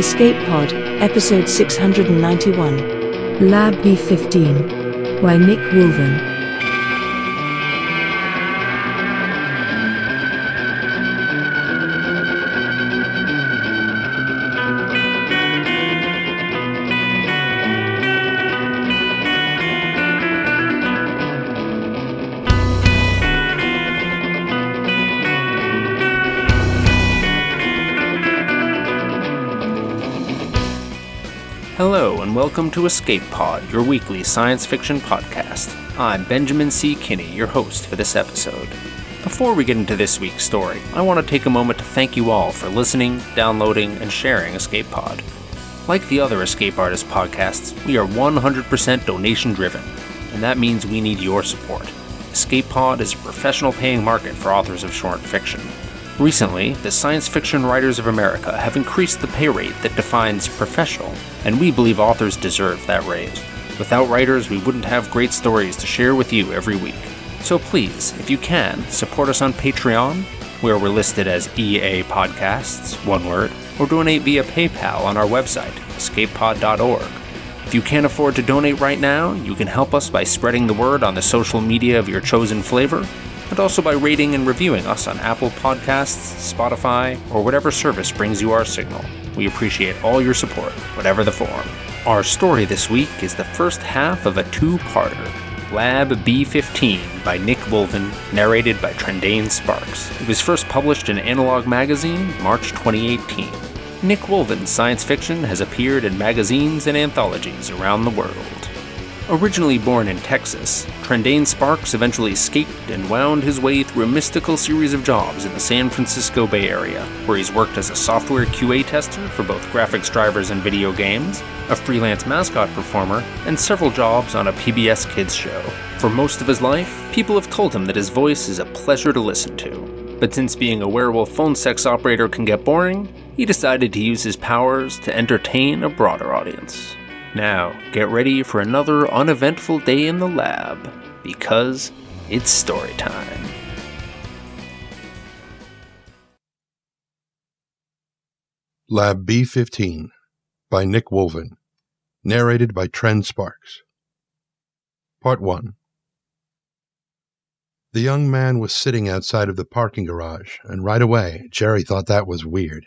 Escape Pod, Episode 691. Lab B15. By Nick Wolven. Welcome to Escape Pod, your weekly science fiction podcast. I'm Benjamin C. Kinney, your host for this episode. Before we get into this week's story, I want to take a moment to thank you all for listening, downloading, and sharing Escape Pod. Like the other Escape Artist podcasts, we are 100% donation driven, and that means we need your support. Escape Pod is a professional paying market for authors of short fiction. Recently, the Science Fiction Writers of America have increased the pay rate that defines professional, and we believe authors deserve that raise. Without writers, we wouldn't have great stories to share with you every week. So please, if you can, support us on Patreon, where we're listed as EA Podcasts, one word, or donate via PayPal on our website, escapepod.org. If you can't afford to donate right now, you can help us by spreading the word on the social media of your chosen flavor and also by rating and reviewing us on Apple Podcasts, Spotify, or whatever service brings you our signal. We appreciate all your support, whatever the form. Our story this week is the first half of a two parter Lab B15 by Nick Wolven, narrated by Trendane Sparks. It was first published in Analog Magazine, March 2018. Nick Wolven's science fiction has appeared in magazines and anthologies around the world. Originally born in Texas, Trendane Sparks eventually escaped and wound his way through a mystical series of jobs in the San Francisco Bay Area, where he's worked as a software QA tester for both graphics drivers and video games, a freelance mascot performer, and several jobs on a PBS Kids show. For most of his life, people have told him that his voice is a pleasure to listen to. But since being a werewolf phone sex operator can get boring, he decided to use his powers to entertain a broader audience. Now, get ready for another uneventful day in the lab, because it's story time. Lab B15 by Nick Wolven. Narrated by Trent Sparks. Part 1 The young man was sitting outside of the parking garage, and right away, Jerry thought that was weird.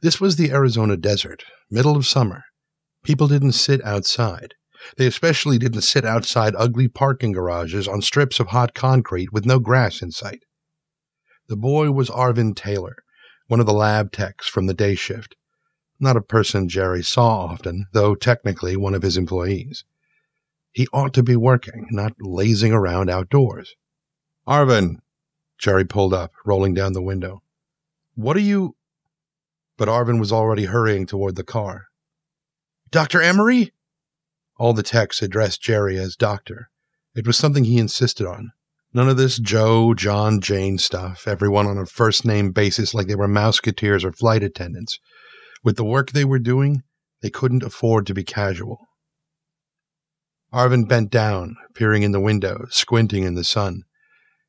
This was the Arizona desert, middle of summer. People didn't sit outside. They especially didn't sit outside ugly parking garages on strips of hot concrete with no grass in sight. The boy was Arvin Taylor, one of the lab techs from the day shift. Not a person Jerry saw often, though technically one of his employees. He ought to be working, not lazing around outdoors. Arvin! Jerry pulled up, rolling down the window. What are you? But Arvin was already hurrying toward the car. Dr. Emery? All the techs addressed Jerry as doctor. It was something he insisted on. None of this Joe, John, Jane stuff, everyone on a first name basis like they were mouseketeers or flight attendants. With the work they were doing, they couldn't afford to be casual. Arvin bent down, peering in the window, squinting in the sun.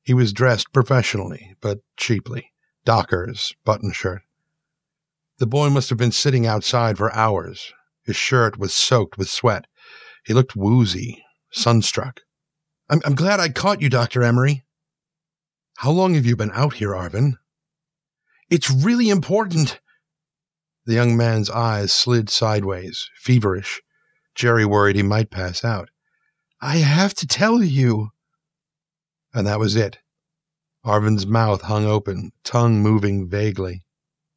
He was dressed professionally, but cheaply. Dockers, button shirt. The boy must have been sitting outside for hours. His shirt was soaked with sweat. He looked woozy, sunstruck. I'm, I'm glad I caught you, Dr. Emery. How long have you been out here, Arvin? It's really important. The young man's eyes slid sideways, feverish. Jerry worried he might pass out. I have to tell you. And that was it. Arvin's mouth hung open, tongue moving vaguely.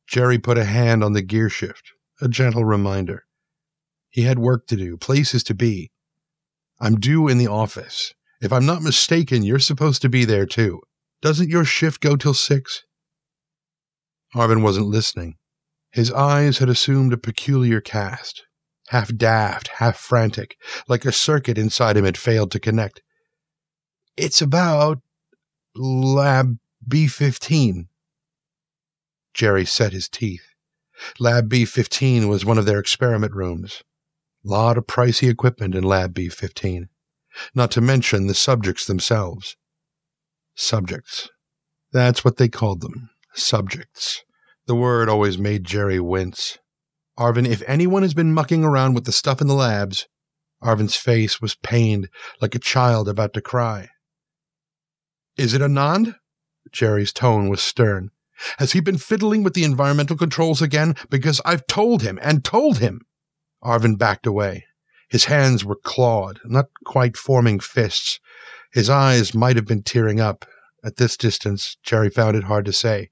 Jerry put a hand on the gear shift, a gentle reminder. He had work to do, places to be. I'm due in the office. If I'm not mistaken, you're supposed to be there too. Doesn't your shift go till six? Arvin wasn't listening. His eyes had assumed a peculiar cast, half daft, half frantic, like a circuit inside him had failed to connect. It's about Lab B15. Jerry set his teeth. Lab B15 was one of their experiment rooms. Lot of pricey equipment in Lab B15, not to mention the subjects themselves. Subjects. That's what they called them. Subjects. The word always made Jerry wince. Arvin, if anyone has been mucking around with the stuff in the labs, Arvin's face was pained like a child about to cry. Is it Anand? Jerry's tone was stern. Has he been fiddling with the environmental controls again? Because I've told him and told him. Arvin backed away. His hands were clawed, not quite forming fists. His eyes might have been tearing up. At this distance, Jerry found it hard to say.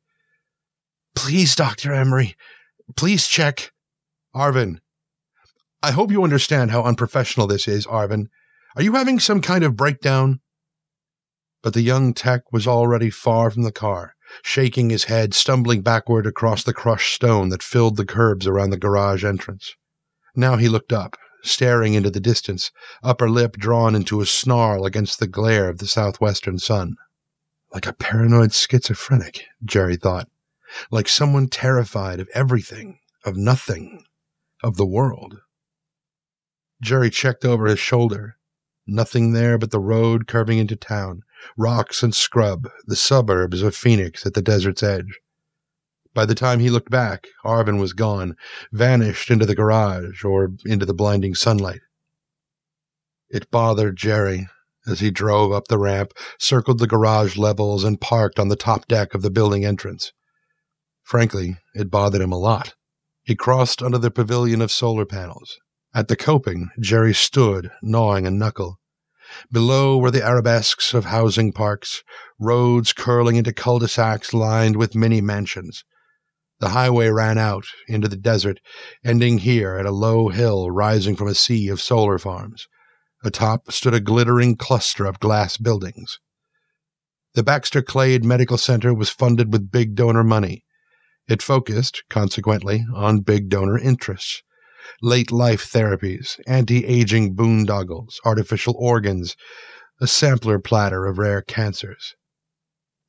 Please, Dr. Emery, please check. Arvin, I hope you understand how unprofessional this is, Arvin. Are you having some kind of breakdown? But the young tech was already far from the car, shaking his head, stumbling backward across the crushed stone that filled the curbs around the garage entrance. Now he looked up, staring into the distance, upper lip drawn into a snarl against the glare of the southwestern sun. Like a paranoid schizophrenic, Jerry thought. Like someone terrified of everything, of nothing, of the world. Jerry checked over his shoulder. Nothing there but the road curving into town, rocks and scrub, the suburbs of Phoenix at the desert's edge. By the time he looked back, Arvin was gone, vanished into the garage or into the blinding sunlight. It bothered Jerry as he drove up the ramp, circled the garage levels, and parked on the top deck of the building entrance. Frankly, it bothered him a lot. He crossed under the pavilion of solar panels, at the coping, Jerry stood, gnawing a knuckle. Below were the arabesques of housing parks, roads curling into cul-de-sacs lined with mini mansions. The highway ran out into the desert, ending here at a low hill rising from a sea of solar farms. Atop stood a glittering cluster of glass buildings. The Baxter Clade Medical Center was funded with big donor money. It focused, consequently, on big donor interests late life therapies, anti aging boondoggles, artificial organs, a sampler platter of rare cancers.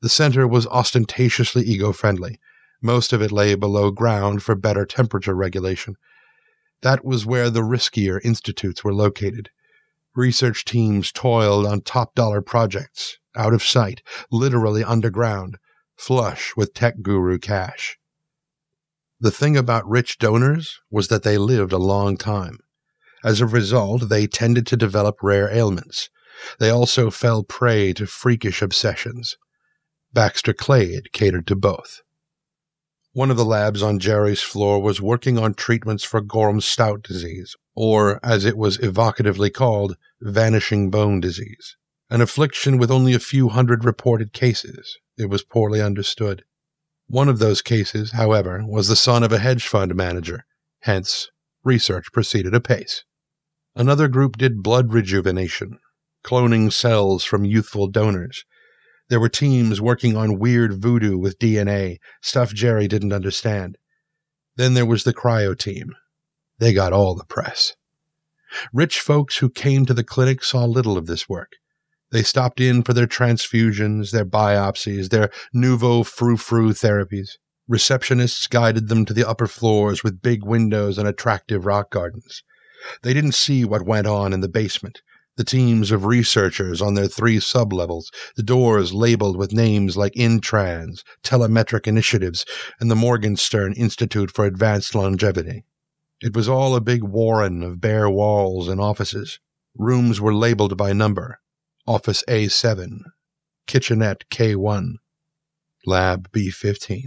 The center was ostentatiously ego friendly. Most of it lay below ground for better temperature regulation. That was where the riskier institutes were located. Research teams toiled on top dollar projects, out of sight, literally underground, flush with tech guru cash. The thing about rich donors was that they lived a long time. As a result, they tended to develop rare ailments. They also fell prey to freakish obsessions. Baxter Clade catered to both. One of the labs on Jerry's floor was working on treatments for Gorham Stout disease, or, as it was evocatively called, vanishing bone disease, an affliction with only a few hundred reported cases. It was poorly understood. One of those cases, however, was the son of a hedge fund manager. Hence, research proceeded apace. Another group did blood rejuvenation, cloning cells from youthful donors. There were teams working on weird voodoo with DNA, stuff Jerry didn't understand. Then there was the cryo team. They got all the press. Rich folks who came to the clinic saw little of this work. They stopped in for their transfusions, their biopsies, their nouveau frou-frou therapies. Receptionists guided them to the upper floors with big windows and attractive rock gardens. They didn't see what went on in the basement. The teams of researchers on their three sublevels, the doors labeled with names like Intrans, Telemetric Initiatives, and the Morgenstern Institute for Advanced Longevity. It was all a big warren of bare walls and offices. Rooms were labeled by number. Office A7, Kitchenette K1, Lab B15.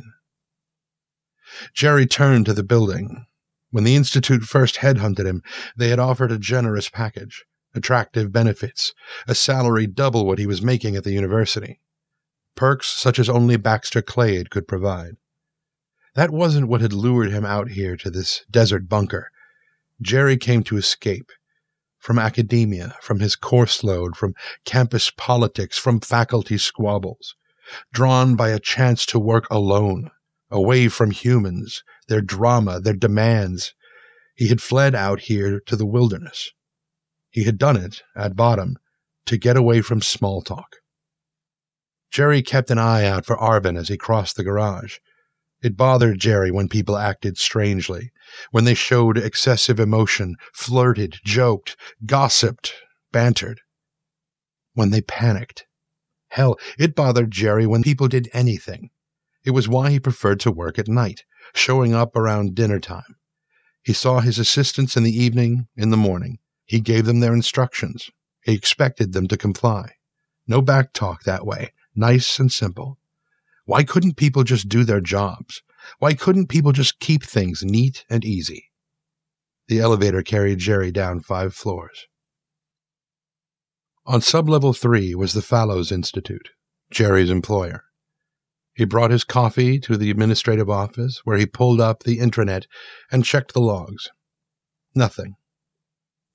Jerry turned to the building. When the Institute first headhunted him, they had offered a generous package, attractive benefits, a salary double what he was making at the university. Perks such as only Baxter Clade could provide. That wasn't what had lured him out here to this desert bunker. Jerry came to escape, from academia, from his course load, from campus politics, from faculty squabbles, drawn by a chance to work alone, away from humans, their drama, their demands. He had fled out here to the wilderness. He had done it, at bottom, to get away from small talk. Jerry kept an eye out for Arvin as he crossed the garage. It bothered Jerry when people acted strangely, when they showed excessive emotion, flirted, joked, gossiped, bantered. When they panicked. Hell, it bothered Jerry when people did anything. It was why he preferred to work at night, showing up around dinner time. He saw his assistants in the evening, in the morning. He gave them their instructions. He expected them to comply. No back talk that way. Nice and simple. Why couldn't people just do their jobs? Why couldn't people just keep things neat and easy? The elevator carried Jerry down five floors. On sublevel three was the Fallows Institute, Jerry's employer. He brought his coffee to the administrative office, where he pulled up the intranet and checked the logs. Nothing.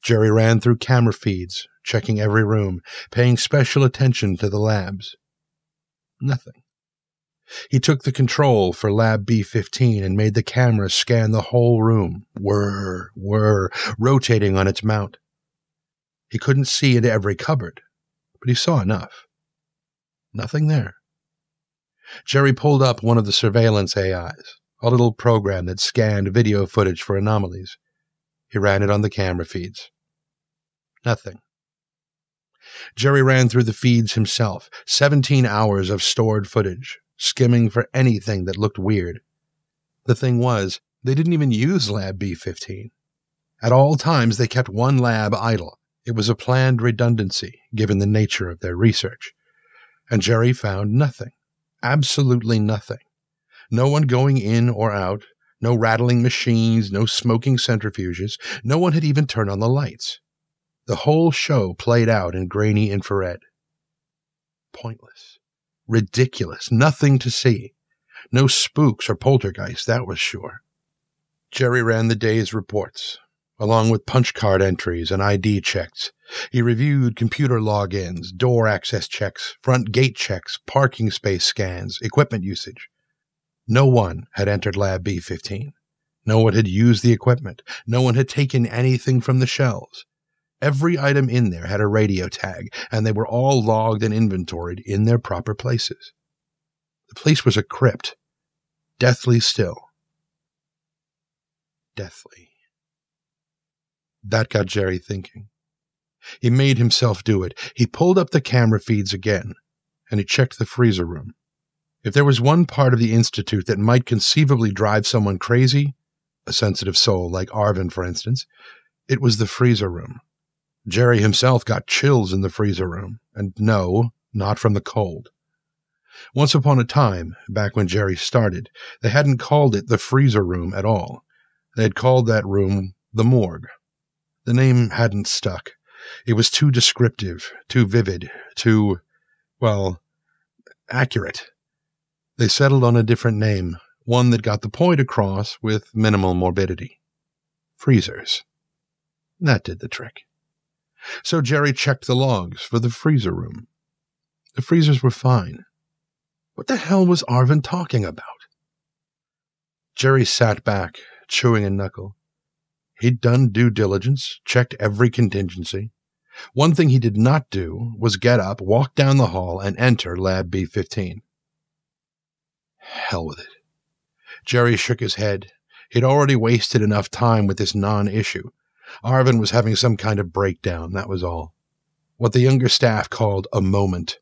Jerry ran through camera feeds, checking every room, paying special attention to the labs. Nothing. He took the control for Lab B15 and made the camera scan the whole room, whir, whir, rotating on its mount. He couldn't see into every cupboard, but he saw enough. Nothing there. Jerry pulled up one of the surveillance AIs, a little program that scanned video footage for anomalies. He ran it on the camera feeds. Nothing. Jerry ran through the feeds himself, 17 hours of stored footage, skimming for anything that looked weird. The thing was, they didn't even use Lab B15. At all times, they kept one lab idle. It was a planned redundancy, given the nature of their research. And Jerry found nothing. Absolutely nothing. No one going in or out, no rattling machines, no smoking centrifuges. No one had even turned on the lights. The whole show played out in grainy infrared. Pointless. Ridiculous. Nothing to see. No spooks or poltergeists, that was sure. Jerry ran the day's reports, along with punch card entries and ID checks. He reviewed computer logins, door access checks, front gate checks, parking space scans, equipment usage. No one had entered Lab B15. No one had used the equipment. No one had taken anything from the shelves. Every item in there had a radio tag, and they were all logged and inventoried in their proper places. The place was a crypt, deathly still. Deathly. That got Jerry thinking. He made himself do it. He pulled up the camera feeds again, and he checked the freezer room. If there was one part of the Institute that might conceivably drive someone crazy, a sensitive soul like Arvin, for instance, it was the freezer room. Jerry himself got chills in the freezer room, and no, not from the cold. Once upon a time, back when Jerry started, they hadn't called it the freezer room at all. They had called that room the morgue. The name hadn't stuck. It was too descriptive, too vivid, too, well, accurate. They settled on a different name, one that got the point across with minimal morbidity. Freezers. That did the trick. So Jerry checked the logs for the freezer room. The freezers were fine. What the hell was Arvin talking about? Jerry sat back, chewing a knuckle. He'd done due diligence, checked every contingency. One thing he did not do was get up, walk down the hall, and enter Lab B15. Hell with it. Jerry shook his head. He'd already wasted enough time with this non issue. Arvin was having some kind of breakdown, that was all. What the younger staff called a moment.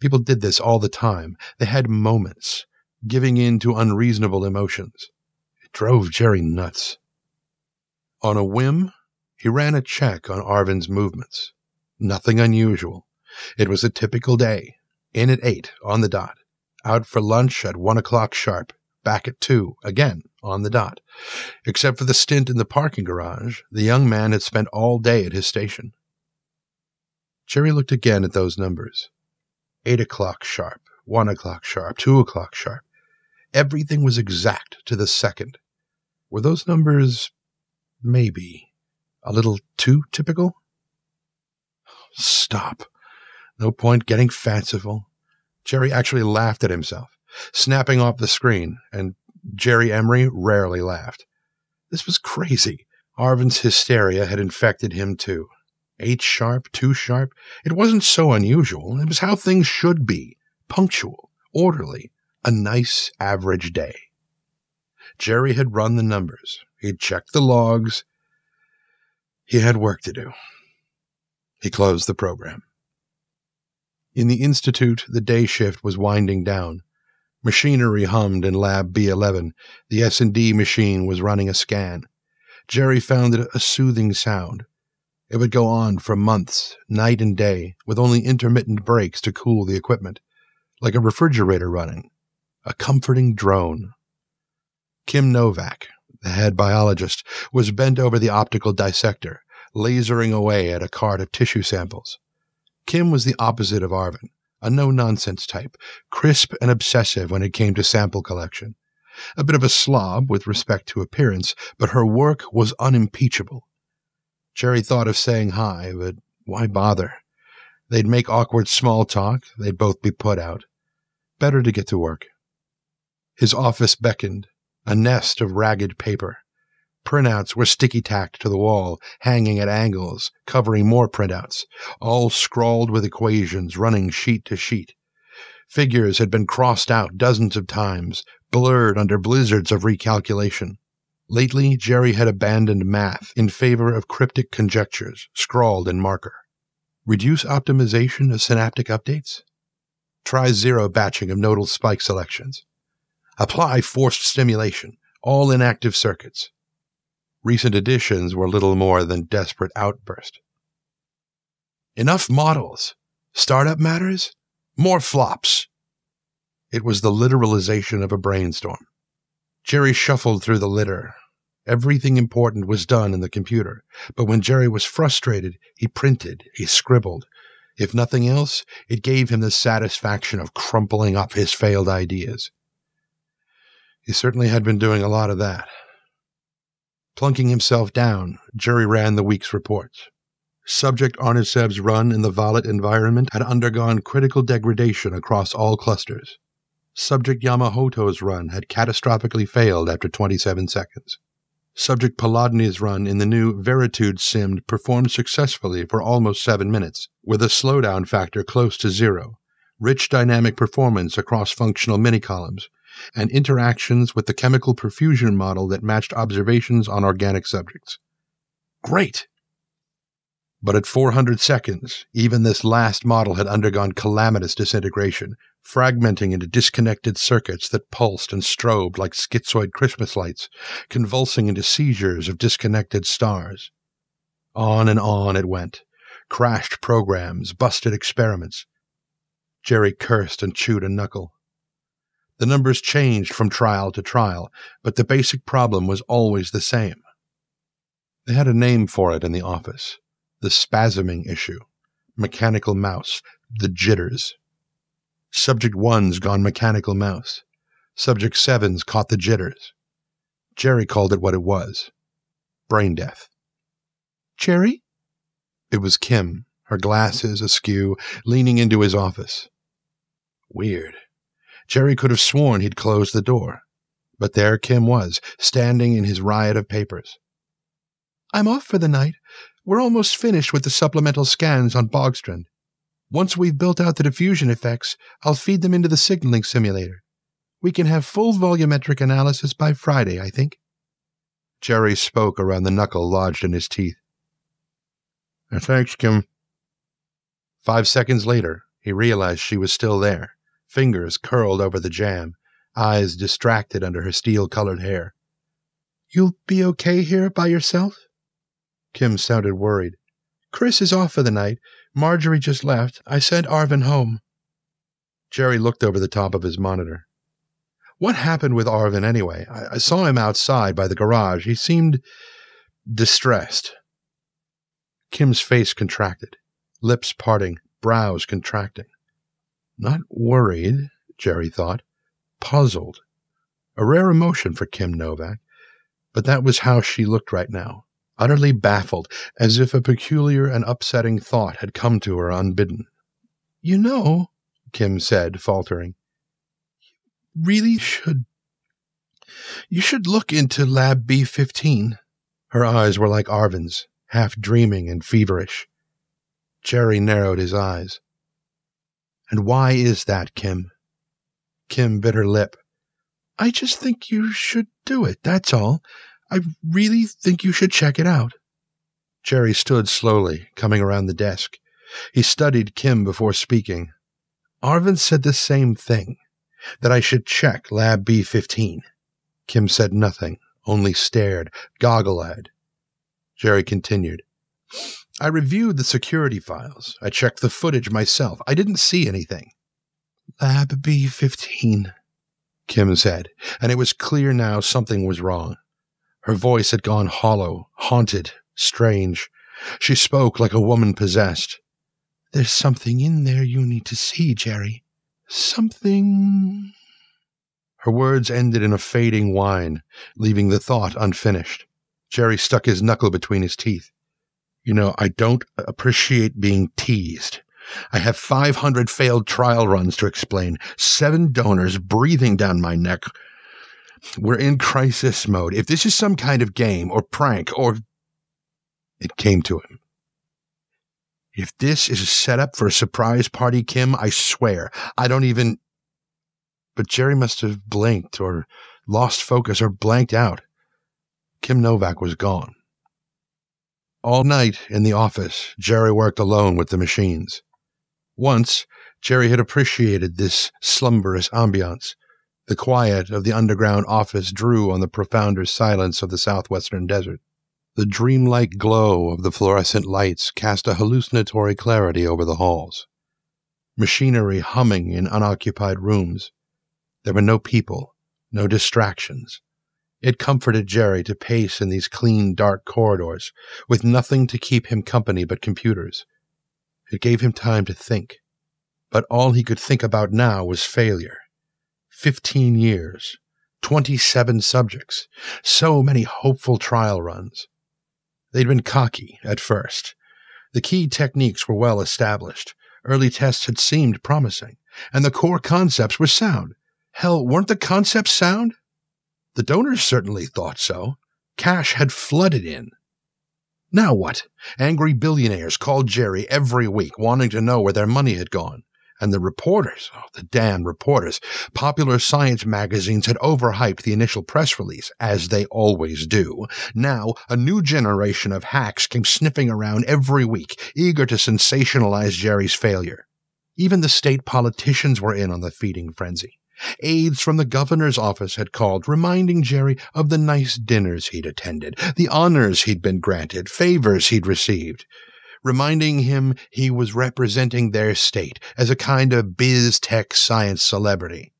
People did this all the time. They had moments, giving in to unreasonable emotions. It drove Jerry nuts. On a whim, he ran a check on Arvin's movements. Nothing unusual. It was a typical day. In at eight, on the dot. Out for lunch at one o'clock sharp back at two, again, on the dot. Except for the stint in the parking garage, the young man had spent all day at his station. Jerry looked again at those numbers. Eight o'clock sharp, one o'clock sharp, two o'clock sharp. Everything was exact to the second. Were those numbers, maybe, a little too typical? Stop. No point getting fanciful. Jerry actually laughed at himself snapping off the screen, and Jerry Emery rarely laughed. This was crazy. Arvin's hysteria had infected him too. Eight sharp, two sharp. It wasn't so unusual. It was how things should be punctual, orderly, a nice average day. Jerry had run the numbers. He'd checked the logs. He had work to do. He closed the program. In the Institute, the day shift was winding down. Machinery hummed in Lab B11. The S&D machine was running a scan. Jerry found it a soothing sound. It would go on for months, night and day, with only intermittent breaks to cool the equipment, like a refrigerator running, a comforting drone. Kim Novak, the head biologist, was bent over the optical dissector, lasering away at a cart of tissue samples. Kim was the opposite of Arvin, a no nonsense type, crisp and obsessive when it came to sample collection. A bit of a slob with respect to appearance, but her work was unimpeachable. Jerry thought of saying hi, but why bother? They'd make awkward small talk, they'd both be put out. Better to get to work. His office beckoned, a nest of ragged paper. Printouts were sticky tacked to the wall, hanging at angles, covering more printouts, all scrawled with equations running sheet to sheet. Figures had been crossed out dozens of times, blurred under blizzards of recalculation. Lately, Jerry had abandoned math in favor of cryptic conjectures, scrawled in marker. Reduce optimization of synaptic updates? Try zero batching of nodal spike selections. Apply forced stimulation, all inactive circuits. Recent additions were little more than desperate outburst. Enough models. Startup matters? More flops. It was the literalization of a brainstorm. Jerry shuffled through the litter. Everything important was done in the computer, but when Jerry was frustrated, he printed, he scribbled. If nothing else, it gave him the satisfaction of crumpling up his failed ideas. He certainly had been doing a lot of that. Plunking himself down, Jerry ran the week's reports. Subject Arnesev's run in the Valet environment had undergone critical degradation across all clusters. Subject Yamamoto's run had catastrophically failed after 27 seconds. Subject Polodny's run in the new Veritude Simd performed successfully for almost seven minutes, with a slowdown factor close to zero, rich dynamic performance across functional mini-columns, and interactions with the chemical perfusion model that matched observations on organic subjects. Great! But at 400 seconds, even this last model had undergone calamitous disintegration, fragmenting into disconnected circuits that pulsed and strobed like schizoid Christmas lights, convulsing into seizures of disconnected stars. On and on it went. Crashed programs, busted experiments. Jerry cursed and chewed a knuckle. The numbers changed from trial to trial, but the basic problem was always the same. They had a name for it in the office the spasming issue, mechanical mouse, the jitters. Subject 1's gone mechanical mouse. Subject 7's caught the jitters. Jerry called it what it was brain death. Jerry? It was Kim, her glasses askew, leaning into his office. Weird. Jerry could have sworn he'd closed the door. But there Kim was, standing in his riot of papers. I'm off for the night. We're almost finished with the supplemental scans on Bogstrand. Once we've built out the diffusion effects, I'll feed them into the signaling simulator. We can have full volumetric analysis by Friday, I think. Jerry spoke around the knuckle lodged in his teeth. Thanks, Kim. Five seconds later, he realized she was still there, fingers curled over the jam, eyes distracted under her steel colored hair. You'll be okay here by yourself? Kim sounded worried. Chris is off for the night. Marjorie just left. I sent Arvin home. Jerry looked over the top of his monitor. What happened with Arvin anyway? I, I saw him outside by the garage. He seemed distressed. Kim's face contracted, lips parting, brows contracting. Not worried, Jerry thought. Puzzled. A rare emotion for Kim Novak, but that was how she looked right now utterly baffled, as if a peculiar and upsetting thought had come to her unbidden. You know, Kim said, faltering, you really should. You should look into Lab B 15. Her eyes were like Arvin's, half dreaming and feverish. Jerry narrowed his eyes. And why is that, Kim? Kim bit her lip. I just think you should do it, that's all. I really think you should check it out. Jerry stood slowly, coming around the desk. He studied Kim before speaking. Arvin said the same thing, that I should check Lab B 15. Kim said nothing, only stared, goggle eyed, Jerry continued. I reviewed the security files. I checked the footage myself. I didn't see anything. Lab B15, Kim said, and it was clear now something was wrong. Her voice had gone hollow, haunted, strange. She spoke like a woman possessed. There's something in there you need to see, Jerry. Something. Her words ended in a fading whine, leaving the thought unfinished. Jerry stuck his knuckle between his teeth. You know, I don't appreciate being teased. I have 500 failed trial runs to explain, seven donors breathing down my neck. We're in crisis mode. If this is some kind of game or prank or. It came to him. If this is a setup for a surprise party, Kim, I swear, I don't even. But Jerry must have blinked or lost focus or blanked out. Kim Novak was gone. All night in the office, Jerry worked alone with the machines. Once, Jerry had appreciated this slumberous ambiance. The quiet of the underground office drew on the profounder silence of the southwestern desert. The dreamlike glow of the fluorescent lights cast a hallucinatory clarity over the halls. Machinery humming in unoccupied rooms. There were no people, no distractions. It comforted Jerry to pace in these clean, dark corridors, with nothing to keep him company but computers. It gave him time to think. But all he could think about now was failure. Fifteen years, 27 subjects, so many hopeful trial runs. They'd been cocky at first. The key techniques were well established. Early tests had seemed promising, and the core concepts were sound. Hell, weren't the concepts sound? The donors certainly thought so. Cash had flooded in. Now what? Angry billionaires called Jerry every week, wanting to know where their money had gone. And the reporters, oh, the damn reporters, popular science magazines had overhyped the initial press release, as they always do. Now, a new generation of hacks came sniffing around every week, eager to sensationalize Jerry's failure. Even the state politicians were in on the feeding frenzy. Aides from the governor's office had called, reminding Jerry of the nice dinners he'd attended, the honors he'd been granted, favors he'd received reminding him he was representing their state as a kind of biz tech science celebrity.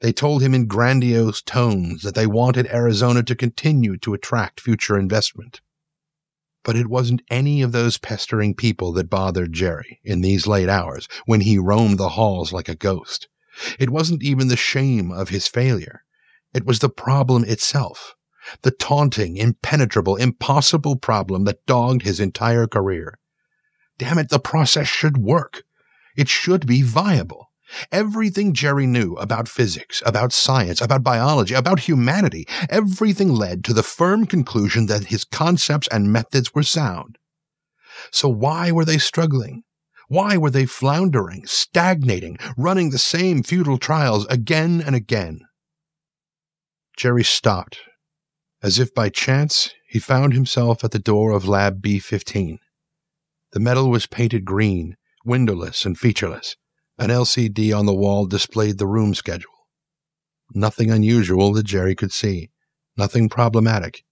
They told him in grandiose tones that they wanted Arizona to continue to attract future investment. But it wasn't any of those pestering people that bothered Jerry in these late hours when he roamed the halls like a ghost. It wasn't even the shame of his failure. It was the problem itself. The taunting, impenetrable, impossible problem that dogged his entire career. Damn it, the process should work. It should be viable. Everything Jerry knew about physics, about science, about biology, about humanity, everything led to the firm conclusion that his concepts and methods were sound. So why were they struggling? Why were they floundering, stagnating, running the same futile trials again and again? Jerry stopped. As if by chance, he found himself at the door of Lab B15. The metal was painted green, windowless and featureless. An LCD on the wall displayed the room schedule. Nothing unusual that Jerry could see. Nothing problematic.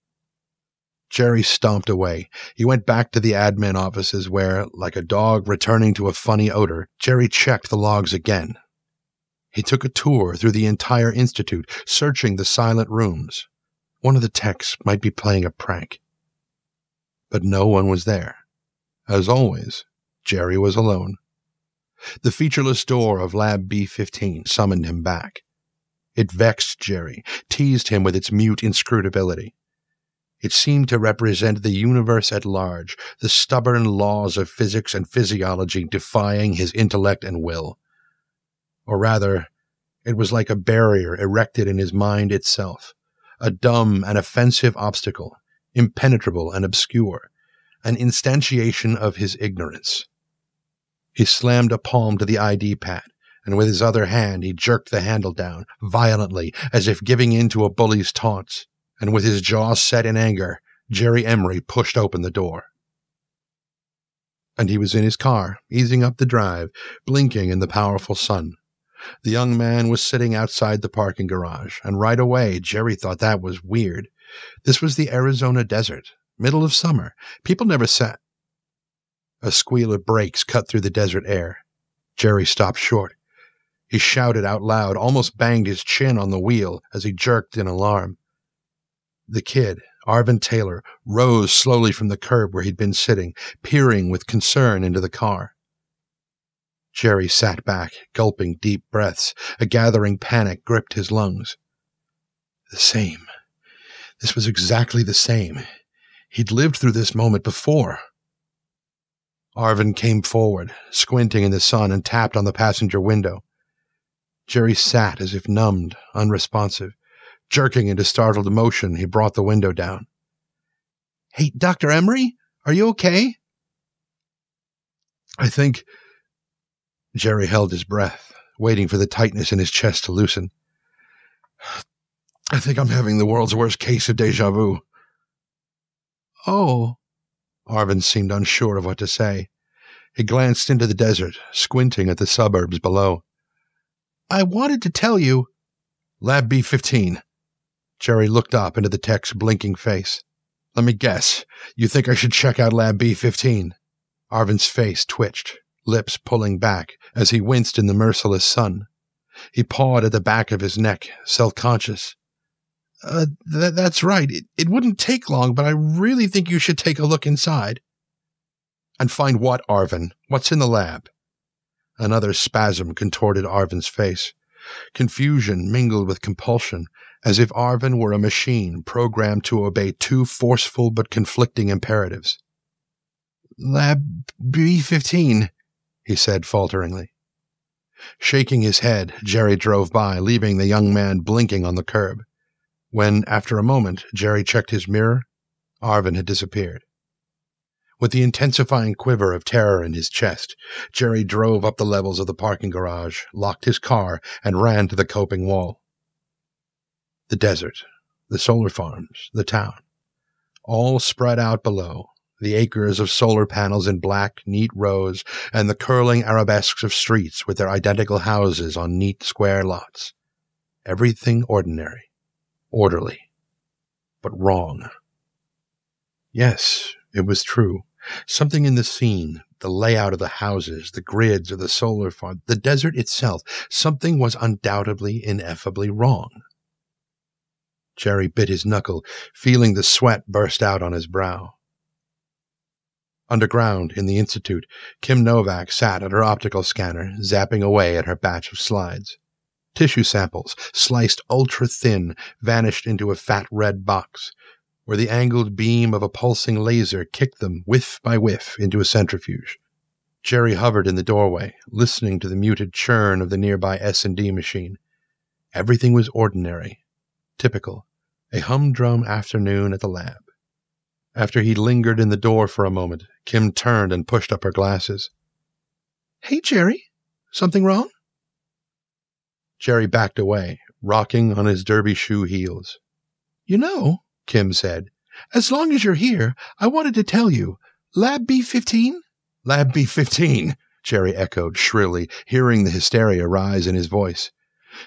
Jerry stomped away. He went back to the admin offices where, like a dog returning to a funny odor, Jerry checked the logs again. He took a tour through the entire institute, searching the silent rooms. One of the techs might be playing a prank. But no one was there. As always, Jerry was alone. The featureless door of Lab B15 summoned him back. It vexed Jerry, teased him with its mute inscrutability. It seemed to represent the universe at large, the stubborn laws of physics and physiology defying his intellect and will. Or rather, it was like a barrier erected in his mind itself, a dumb and offensive obstacle, impenetrable and obscure, an instantiation of his ignorance. He slammed a palm to the ID pad, and with his other hand he jerked the handle down, violently, as if giving in to a bully's taunts, and with his jaw set in anger, Jerry Emery pushed open the door. And he was in his car, easing up the drive, blinking in the powerful sun. The young man was sitting outside the parking garage, and right away Jerry thought that was weird. This was the Arizona desert, Middle of summer. People never sat. A squeal of brakes cut through the desert air. Jerry stopped short. He shouted out loud, almost banged his chin on the wheel as he jerked in alarm. The kid, Arvin Taylor, rose slowly from the curb where he'd been sitting, peering with concern into the car. Jerry sat back, gulping deep breaths. A gathering panic gripped his lungs. The same. This was exactly the same. He'd lived through this moment before. Arvin came forward, squinting in the sun, and tapped on the passenger window. Jerry sat as if numbed, unresponsive. Jerking into startled motion, he brought the window down. Hey, Dr. Emery, are you okay? I think. Jerry held his breath, waiting for the tightness in his chest to loosen. I think I'm having the world's worst case of deja vu. Oh. Arvin seemed unsure of what to say. He glanced into the desert, squinting at the suburbs below. I wanted to tell you. Lab B 15. Jerry looked up into the tech's blinking face. Let me guess. You think I should check out Lab B 15? Arvin's face twitched, lips pulling back as he winced in the merciless sun. He pawed at the back of his neck, self conscious. Uh, th- that's right. It, it wouldn't take long, but I really think you should take a look inside. And find what, Arvin? What's in the lab? Another spasm contorted Arvin's face. Confusion mingled with compulsion, as if Arvin were a machine programmed to obey two forceful but conflicting imperatives. Lab B15, he said falteringly. Shaking his head, Jerry drove by, leaving the young man blinking on the curb. When, after a moment, Jerry checked his mirror, Arvin had disappeared. With the intensifying quiver of terror in his chest, Jerry drove up the levels of the parking garage, locked his car, and ran to the coping wall. The desert, the solar farms, the town, all spread out below, the acres of solar panels in black, neat rows, and the curling arabesques of streets with their identical houses on neat square lots. Everything ordinary, orderly, but wrong. Yes, it was true. Something in the scene, the layout of the houses, the grids of the solar farm, the desert itself, something was undoubtedly, ineffably wrong. Jerry bit his knuckle, feeling the sweat burst out on his brow. Underground, in the Institute, Kim Novak sat at her optical scanner, zapping away at her batch of slides. Tissue samples, sliced ultra thin, vanished into a fat red box, where the angled beam of a pulsing laser kicked them whiff by whiff into a centrifuge. Jerry hovered in the doorway, listening to the muted churn of the nearby S&D machine. Everything was ordinary, typical, a humdrum afternoon at the lab. After he lingered in the door for a moment, Kim turned and pushed up her glasses. Hey, Jerry. Something wrong? Jerry backed away, rocking on his derby shoe heels. You know, Kim said, as long as you're here, I wanted to tell you. Lab B15? Lab B15, Jerry echoed shrilly, hearing the hysteria rise in his voice.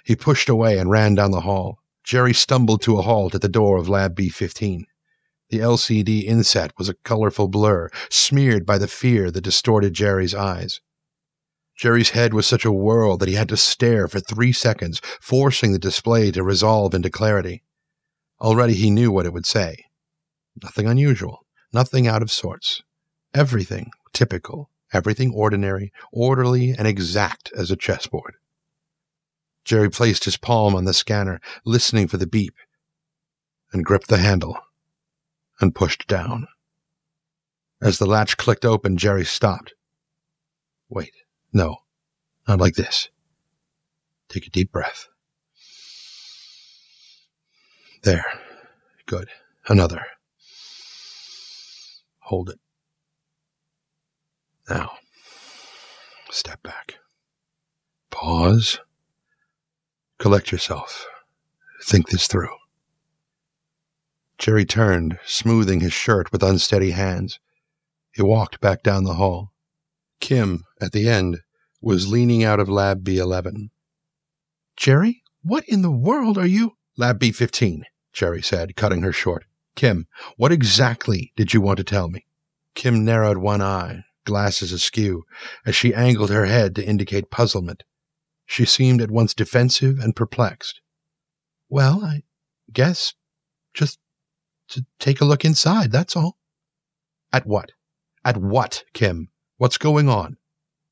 He pushed away and ran down the hall. Jerry stumbled to a halt at the door of Lab B15. The LCD inset was a colorful blur, smeared by the fear that distorted Jerry's eyes. Jerry's head was such a whirl that he had to stare for three seconds, forcing the display to resolve into clarity. Already he knew what it would say. Nothing unusual, nothing out of sorts. Everything typical, everything ordinary, orderly, and exact as a chessboard. Jerry placed his palm on the scanner, listening for the beep, and gripped the handle and pushed down. As the latch clicked open, Jerry stopped. Wait, no, not like this. Take a deep breath. There. Good. Another. Hold it. Now, step back. Pause. Collect yourself. Think this through. Jerry turned, smoothing his shirt with unsteady hands. He walked back down the hall. Kim, at the end, was leaning out of Lab B11. Jerry, what in the world are you? Lab B15, Jerry said, cutting her short. Kim, what exactly did you want to tell me? Kim narrowed one eye, glasses askew, as she angled her head to indicate puzzlement. She seemed at once defensive and perplexed. Well, I guess just to take a look inside, that's all. At what? At what, Kim? What's going on?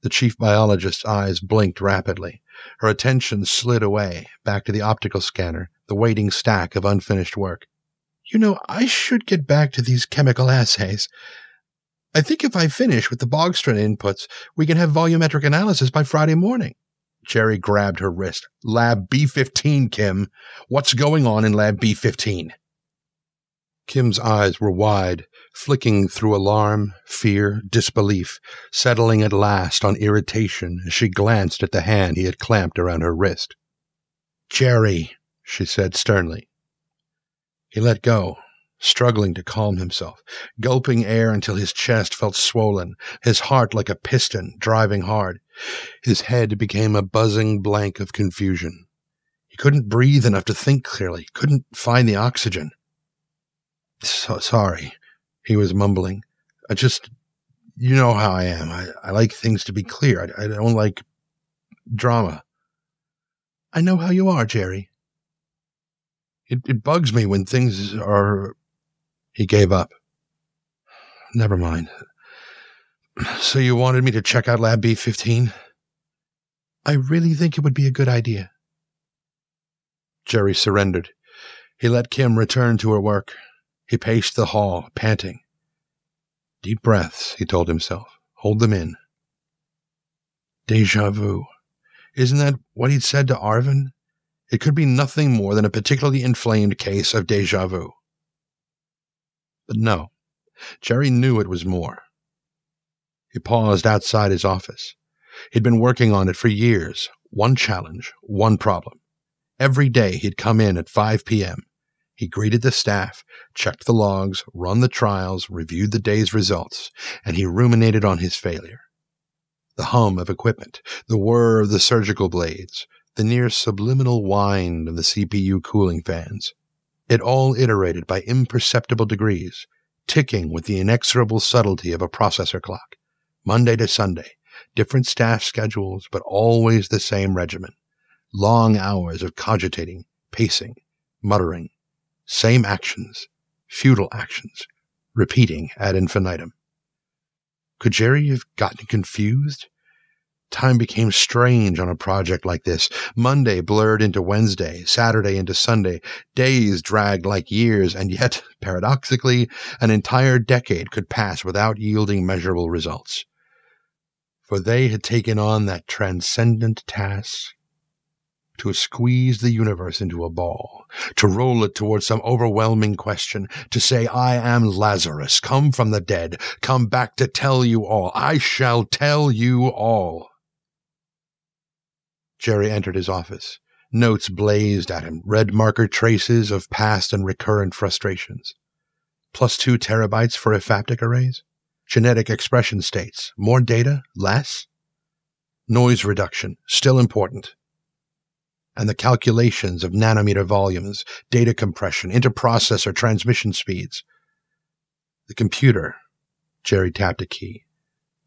The chief biologist's eyes blinked rapidly. Her attention slid away, back to the optical scanner, the waiting stack of unfinished work. You know, I should get back to these chemical assays. I think if I finish with the Bogstrand inputs, we can have volumetric analysis by Friday morning. Jerry grabbed her wrist. Lab B15, Kim. What's going on in Lab B15? Kim's eyes were wide, flicking through alarm, fear, disbelief, settling at last on irritation as she glanced at the hand he had clamped around her wrist. Jerry, she said sternly. He let go, struggling to calm himself, gulping air until his chest felt swollen, his heart like a piston driving hard. His head became a buzzing blank of confusion. He couldn't breathe enough to think clearly, couldn't find the oxygen. So, sorry, he was mumbling. I just, you know how I am. I, I like things to be clear. I, I don't like drama. I know how you are, Jerry. It, it bugs me when things are. He gave up. Never mind. So you wanted me to check out Lab B15? I really think it would be a good idea. Jerry surrendered. He let Kim return to her work. He paced the hall, panting. Deep breaths, he told himself. Hold them in. Deja vu. Isn't that what he'd said to Arvin? It could be nothing more than a particularly inflamed case of deja vu. But no, Jerry knew it was more. He paused outside his office. He'd been working on it for years. One challenge, one problem. Every day he'd come in at 5 p.m., he greeted the staff, checked the logs, run the trials, reviewed the day's results, and he ruminated on his failure. The hum of equipment, the whir of the surgical blades, the near subliminal whine of the CPU cooling fans. It all iterated by imperceptible degrees, ticking with the inexorable subtlety of a processor clock. Monday to Sunday, different staff schedules, but always the same regimen. Long hours of cogitating, pacing, muttering, same actions, futile actions, repeating ad infinitum. Could Jerry have gotten confused? Time became strange on a project like this. Monday blurred into Wednesday, Saturday into Sunday. Days dragged like years, and yet, paradoxically, an entire decade could pass without yielding measurable results. For they had taken on that transcendent task to squeeze the universe into a ball, to roll it towards some overwhelming question, to say, I am Lazarus, come from the dead, come back to tell you all. I shall tell you all. Jerry entered his office. Notes blazed at him, red marker traces of past and recurrent frustrations. Plus two terabytes for ephaptic arrays? Genetic expression states. More data? Less? Noise reduction, still important and the calculations of nanometer volumes, data compression, interprocessor transmission speeds. The computer. Jerry tapped a key.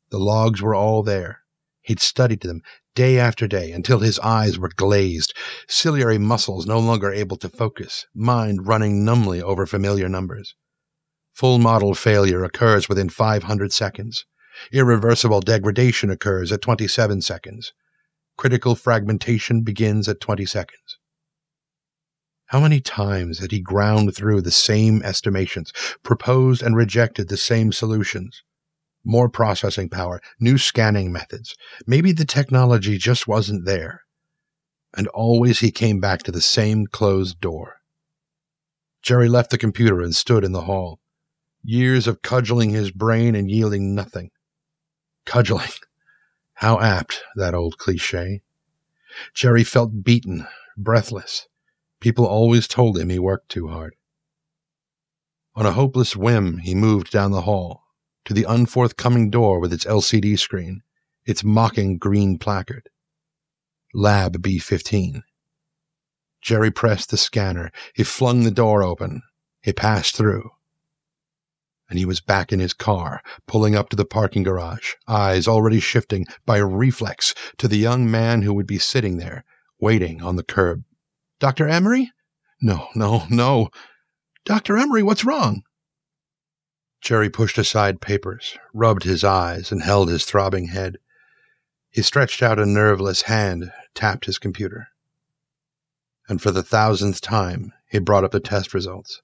The logs were all there. He'd studied them day after day until his eyes were glazed, ciliary muscles no longer able to focus, mind running numbly over familiar numbers. Full model failure occurs within 500 seconds. Irreversible degradation occurs at 27 seconds critical fragmentation begins at 20 seconds. How many times had he ground through the same estimations, proposed and rejected the same solutions? More processing power, new scanning methods. Maybe the technology just wasn't there. And always he came back to the same closed door. Jerry left the computer and stood in the hall. Years of cudgeling his brain and yielding nothing. Cudgeling. How apt, that old cliche. Jerry felt beaten, breathless. People always told him he worked too hard. On a hopeless whim, he moved down the hall to the unforthcoming door with its LCD screen, its mocking green placard. Lab B15. Jerry pressed the scanner. He flung the door open. He passed through. And he was back in his car, pulling up to the parking garage, eyes already shifting by reflex to the young man who would be sitting there, waiting on the curb. Dr. Emery? No, no, no. Dr. Emery, what's wrong? Jerry pushed aside papers, rubbed his eyes, and held his throbbing head. He stretched out a nerveless hand, tapped his computer. And for the thousandth time, he brought up the test results.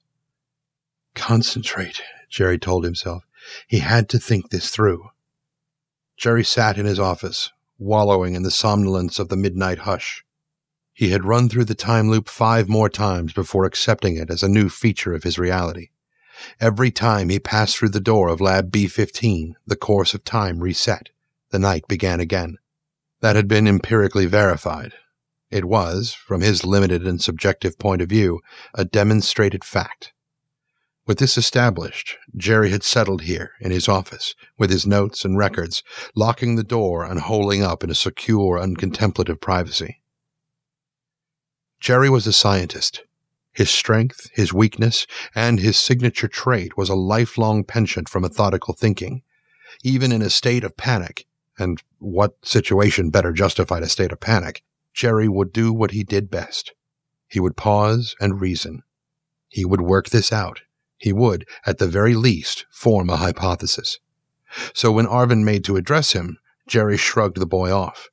Concentrate, Jerry told himself. He had to think this through. Jerry sat in his office, wallowing in the somnolence of the midnight hush. He had run through the time loop five more times before accepting it as a new feature of his reality. Every time he passed through the door of Lab B15, the course of time reset. The night began again. That had been empirically verified. It was, from his limited and subjective point of view, a demonstrated fact. With this established, Jerry had settled here in his office with his notes and records, locking the door and holing up in a secure and contemplative privacy. Jerry was a scientist. His strength, his weakness, and his signature trait was a lifelong penchant for methodical thinking. Even in a state of panic, and what situation better justified a state of panic, Jerry would do what he did best. He would pause and reason. He would work this out he would, at the very least, form a hypothesis. So when Arvin made to address him, Jerry shrugged the boy off.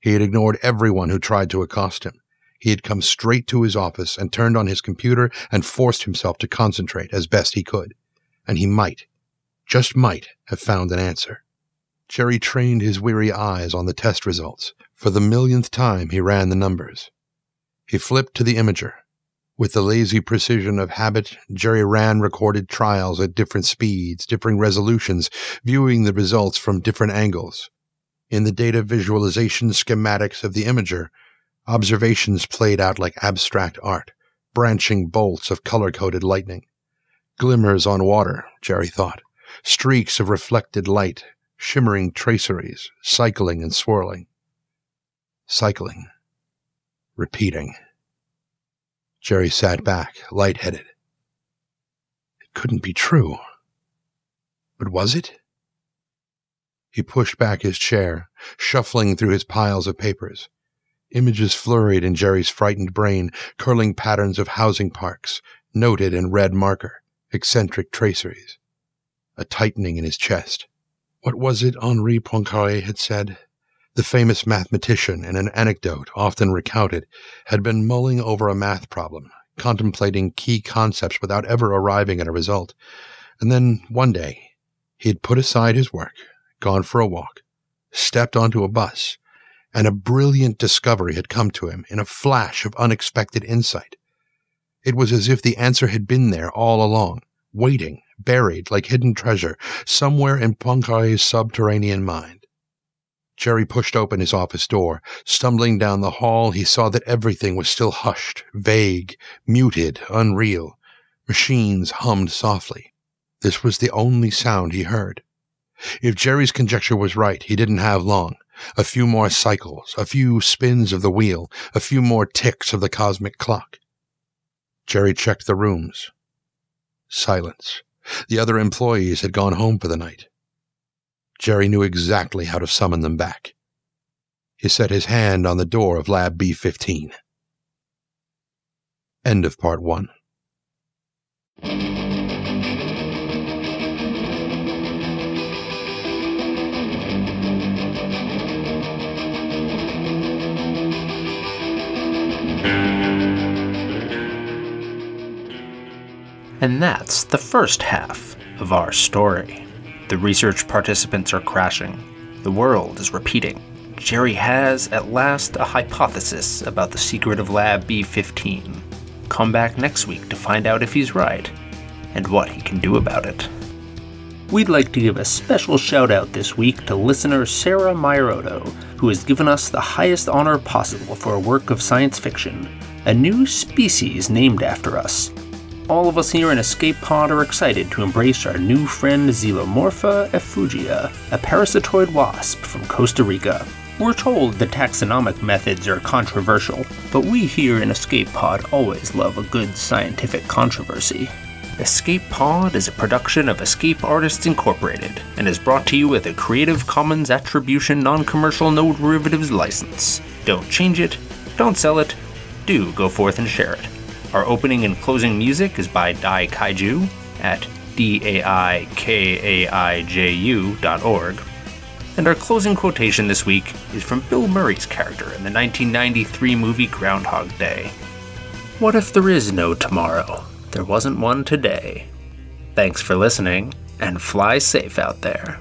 He had ignored everyone who tried to accost him. He had come straight to his office and turned on his computer and forced himself to concentrate as best he could. And he might, just might, have found an answer. Jerry trained his weary eyes on the test results. For the millionth time, he ran the numbers. He flipped to the imager with the lazy precision of habit, Jerry ran recorded trials at different speeds, differing resolutions, viewing the results from different angles. In the data visualization schematics of the imager, observations played out like abstract art, branching bolts of color-coded lightning. Glimmers on water, Jerry thought, streaks of reflected light, shimmering traceries, cycling and swirling. Cycling. Repeating. Jerry sat back, light-headed. It couldn't be true. But was it? He pushed back his chair, shuffling through his piles of papers. Images flurried in Jerry's frightened brain, curling patterns of housing parks, noted in red marker, eccentric traceries. A tightening in his chest. What was it Henri Poincaré had said? The famous mathematician, in an anecdote often recounted, had been mulling over a math problem, contemplating key concepts without ever arriving at a result. And then, one day, he had put aside his work, gone for a walk, stepped onto a bus, and a brilliant discovery had come to him in a flash of unexpected insight. It was as if the answer had been there all along, waiting, buried like hidden treasure, somewhere in Poincaré's subterranean mind. Jerry pushed open his office door. Stumbling down the hall, he saw that everything was still hushed, vague, muted, unreal. Machines hummed softly. This was the only sound he heard. If Jerry's conjecture was right, he didn't have long. A few more cycles, a few spins of the wheel, a few more ticks of the cosmic clock. Jerry checked the rooms. Silence. The other employees had gone home for the night. Jerry knew exactly how to summon them back. He set his hand on the door of Lab B15. End of part one. And that's the first half of our story. The research participants are crashing. The world is repeating. Jerry has, at last, a hypothesis about the secret of Lab B15. Come back next week to find out if he's right and what he can do about it. We'd like to give a special shout out this week to listener Sarah Meierotto, who has given us the highest honor possible for a work of science fiction, a new species named after us, all of us here in Escape Pod are excited to embrace our new friend Xylomorpha effugia, a parasitoid wasp from Costa Rica. We're told the taxonomic methods are controversial, but we here in Escape Pod always love a good scientific controversy. Escape Pod is a production of Escape Artists Incorporated and is brought to you with a Creative Commons Attribution Non Commercial No Derivatives license. Don't change it, don't sell it, do go forth and share it. Our opening and closing music is by Dai Kaiju at daikaiju.org. And our closing quotation this week is from Bill Murray's character in the 1993 movie Groundhog Day. What if there is no tomorrow? There wasn't one today. Thanks for listening, and fly safe out there.